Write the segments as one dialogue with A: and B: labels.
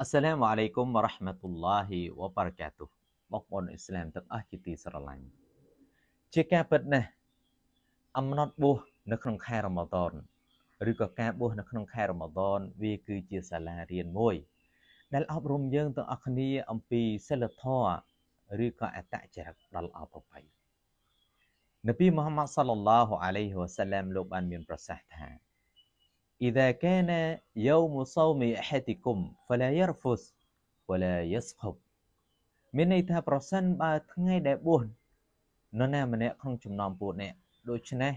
A: អស្សឡាមអាឡៃគុំវរ៉ាហ្មាតុលឡាហ៊ីវបារកាតុបងប្អូនអ៊ីស្លាមទាំងអស់ជាទីស្រឡាញ់ជាការពិតណាស់អំណត់បួសនៅក្នុងខែរ៉ម៉ាដនឬក៏ការបួសនៅក្នុងខែរ៉ម៉ាដនវាគឺជាសាលារៀនមួយ ដែលអប់រំយើងទាំងអស់គ្នាអំពីសិលធម៌ឬក៏អត្តចរិតដល់អប្រពៃនប៊ីមូហាម៉ាត់សល្លឡោះអាឡៃហ៊ីវ៉ាសាឡាមលោកបានមានប្រសាសន៍ថា إذا كان يوم صوم أحدكم فلا يرفث ولا يسخب មានន័យថាប្រសិនបើថ្ងៃដែលបួសនរណាម្នាក់ក្នុងចំណោមពួកអ្នកដូច្នេះ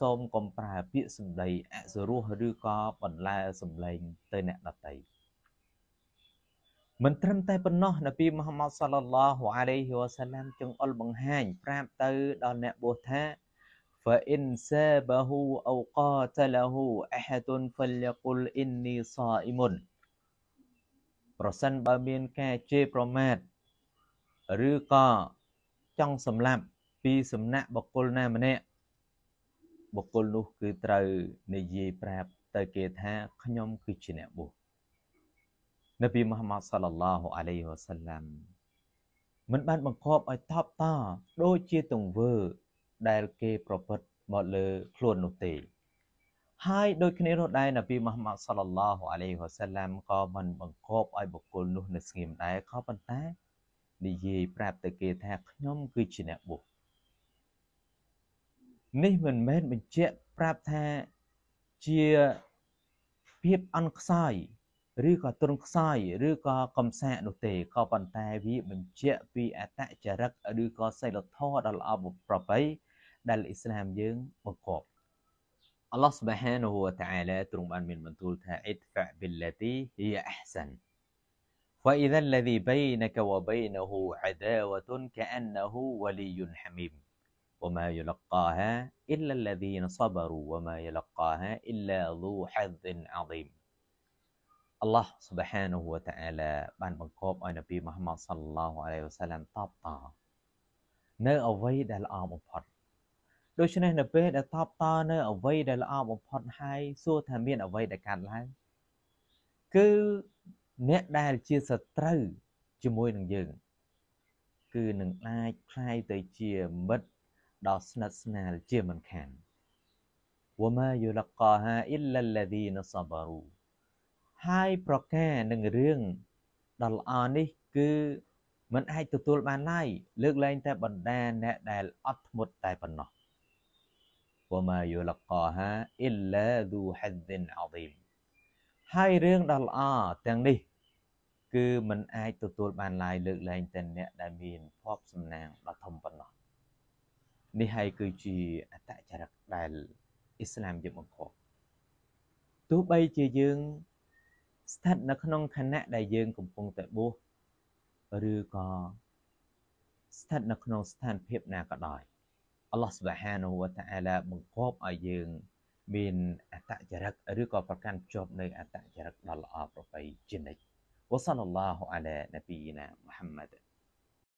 A: សូមកុំប្រើពាក្យសម្ដីអសុរោះឬក៏បន្លែសម្លេងទៅអ្នកដទៃមិនត្រឹមតែប៉ុណ្ណោះនប៊ីមូហាម៉ាត់សាឡឡោះអាឡៃហ៊ីវ៉ាសាឡាមចង្អុលបង្ហាញប្រាប់ទៅដល់អ្នកបួសថា فإن سابه أو قاتله أحد فليقل إني صائم ប្រសិនបើមានការជេរប្រមាថឬក៏ចង់សម្លាប់ពីសំណាក់បុគ្គលណាម្នាក់បុគ្គលនោះគឺត្រូវនិយាយប្រាប់ទៅគេថាខ្ញុំគឺជាអ្នកបួសនប៊ីមូហាម៉ាត់សាឡឡោះអាឡៃហ៊ីវ៉ាសាឡាំមិនបានបង្គាប់ឲ្យតបតដូចជាទង្វើ ដែលគេប្រព្រឹត្តមកលើខ្លួននោះទេហើយដូចគ្នានោះដែរនប៊ីមូហាម៉ាត់សាឡឡោះអាឡៃហ៊ីវ៉ាសាឡាំក៏មិនបង្គាប់ឲ្យបុគ្គលនោះនៅស្ងៀមដែរក៏ប៉ុន្តែនិយាយប្រាប់ទៅគេថាខ្ញុំគឺជាអ្នកបួសនេះមិនមែនបញ្ជាក់ប្រាប់ថាជាភាពអន់ខ្សោយឬក៏ទ្រង់ខ្សោយឬក៏កំសាកនោះទេក៏ប៉ុន្តែវាបញ្ជាក់ពីអតចរិតឬក៏សិលធម៌ដ៏ល្អប្រពៃ ដែលអ៊ីស្លាមយើងបង្កប់អល់ឡោះ سبحانه และ تعالى ទ្រង់បានមានបន្ទូលថា ادفع بالتي هي احسن فاذا الذي بينك وبينه عداوه كانه ولي حميم وما يلقاها الا الذين صبروا وما يلقاها الا ذو حظ عظيم អល់ឡោះ سبحانه และ تعالى បានបង្គាប់ឲ្យនប៊ីមូហាម៉ាត់សល្លឡោះអាឡៃហ៊ីវ៉ាសាឡាំតបតនៅអ្វីដែលល្អបំផុត ដូច្នេះនៅពេលដែលតបតនៅអ្វីដែលល្អបំផុតហើយសួរថាមានអ្វីដែលកើតឡើងគឺអ្នកដែលជាសត្រូវជាមួយនឹងយើង គឺនឹងអាចคล้ายទៅជាមិត្តដ៏ស្និទ្ធស្នាលជាមិនខាន وما يلقاها الا الذين صبروا ហើយប្រការនឹងរឿងដ៏ល្អនេះ គឺមិនអាចទទួលបានឡើយលើកលែងតែបណ្ដាអ្នកដែលអត់ធ្មត់តែប៉ុណ្ណោះ វម៉ាយុលកោហាអ៊ីឡាឌូហាឌិនអាឌីមហើយរឿងដ៏ល្អទាំងនេះ គឺมันអាចទទួលបានឡាយលើកលែងតែអ្នកដែលមានភ័ព្វសំណាងដ៏ធំប៉ុណ្ណោះនេះហើយគឺជាអត្តចរិតដែលអ៊ីស្លាមយកមកខកទោះបីជាយើងស្ថិតនៅក្នុងឋានៈដែលយើងកំពុងតែបួសឬក៏ស្ថិតនៅក្នុងស្ថានភាពណាក៏ដោយ អល់ឡោះសុបហានូវតាអាឡាបង្គាប់ឲ្យយើង មានអតចរិតឬក៏ប្រកាន់ភ្ជាប់នៅអតចរិតដ៏ល្អប្រពៃជានិច្ចវ៉ាសាឡឡោះអាឡានប៊ីណាមូហាម៉ាត់